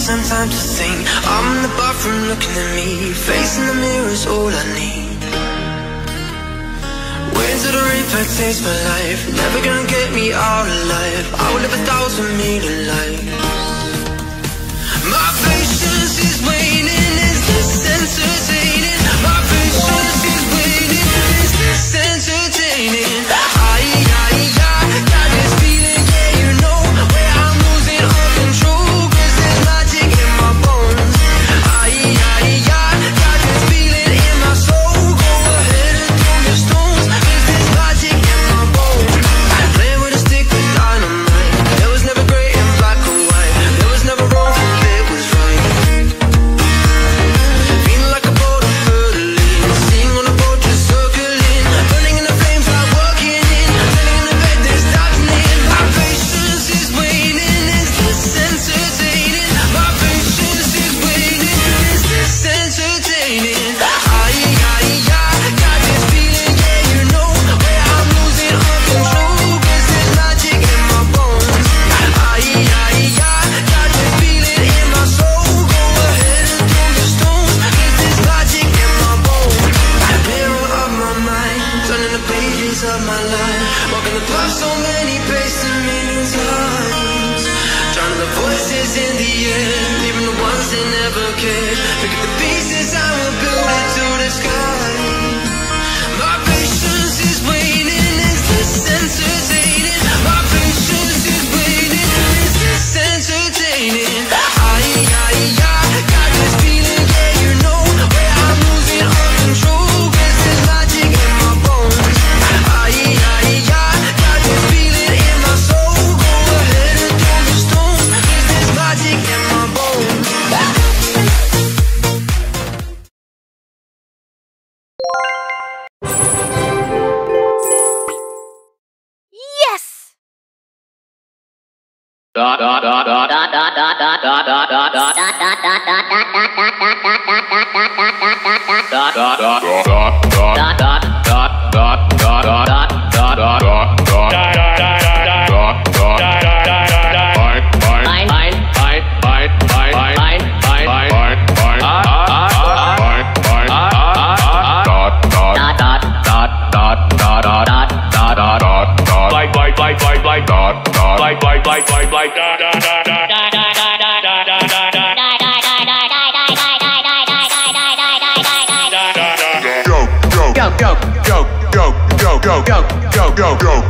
some time to think. I'm in the bathroom looking at me. Facing the mirror is all I need. Winds of the reaper taste my life? Never gonna get me out alive I will live a thousand million lives. My patience is waning. Is this entertaining? kid Like, like, like, like, like, dot, dot. bye bye bye bye bye da da da da da da da da da da da da Go, go, go, go, go, go, go, go, go, go, go.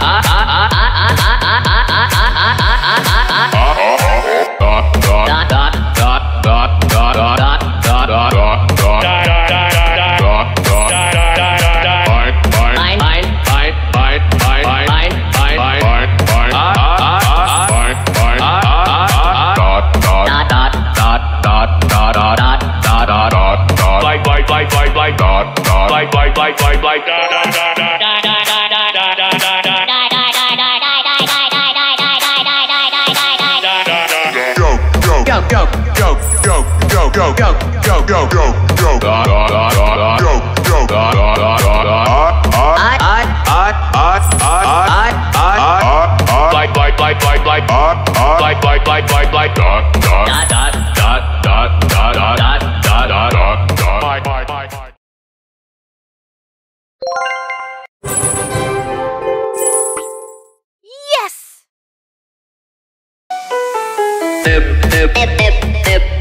go go go go go go go go go like like like like like like like like like like dot dot dot dot dot dot dot dot dot dot bye bye bye bye Yes! Dip, dip, dip, dip, dip.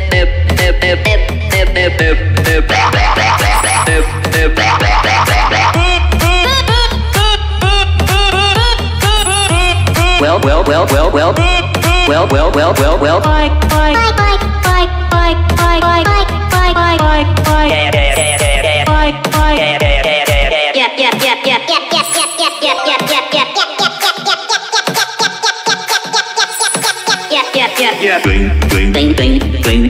Well, well, well, well, well, well, well, well, well, well. Bike, bike, bike, bike, bike, bike, bike, bike, bike, bike, bike. Yeah, yeah, yeah, yeah, yeah. Bike, bike. Yeah, yeah, yeah, yeah, yeah. Yep, yep, yep, yep, yep, yep, yep, yep, yep, yep, yep, yep, yep. Yep, yep, yep, yep. Bing, bing, bing, bing.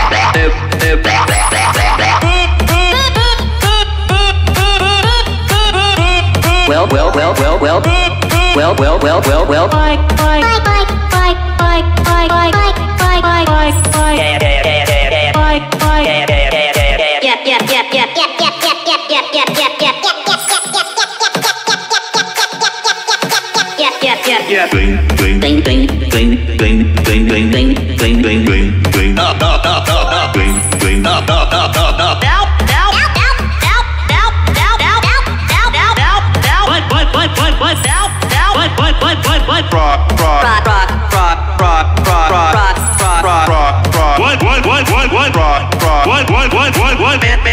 well, well, well, well, well, well, well, well, well, well, bike, bike, bike, bike, bike, bike, bike, bike, bike, bike, bike, bike, yeah, yeah, yeah, yeah, yeah, bike, bike, yeah, yeah, yeah, yeah, yeah, yeah, yeah, yeah, yeah, yeah, yeah, yeah, yeah, yeah, yeah, yeah. Yeah, yeah, yeah. Ding, ding, ding, ding. all man.